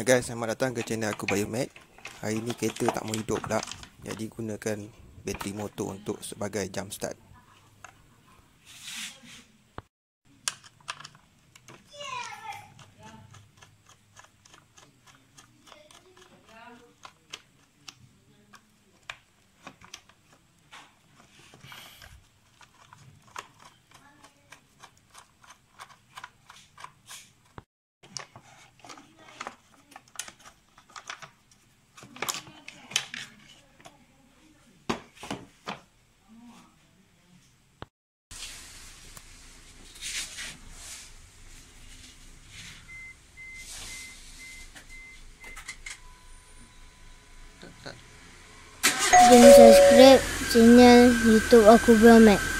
guys, selamat datang ke channel aku Biomed. Hari ni kereta tak mau hidup pula. Jadi gunakan bateri motor untuk sebagai jump start subscribe channel YouTube aku Biomed.